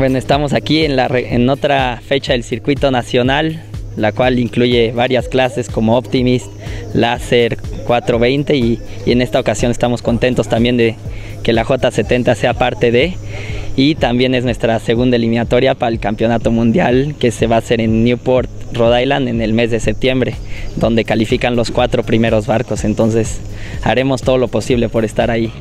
Bueno, estamos aquí en, la, en otra fecha del circuito nacional, la cual incluye varias clases como Optimist, Láser 420 y, y, en esta ocasión estamos contentos también de que la J70 sea parte de. Y también es nuestra segunda eliminatoria para el Campeonato Mundial que se va a hacer en Newport Rhode Island en el mes de septiembre, donde califican los cuatro primeros barcos, entonces haremos todo lo posible por estar ahí.